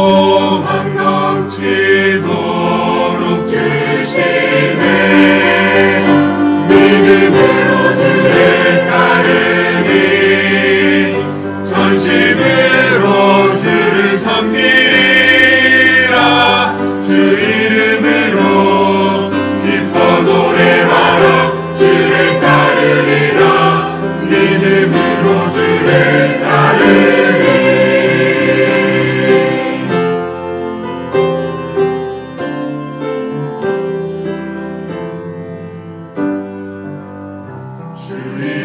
Oh. Spirit.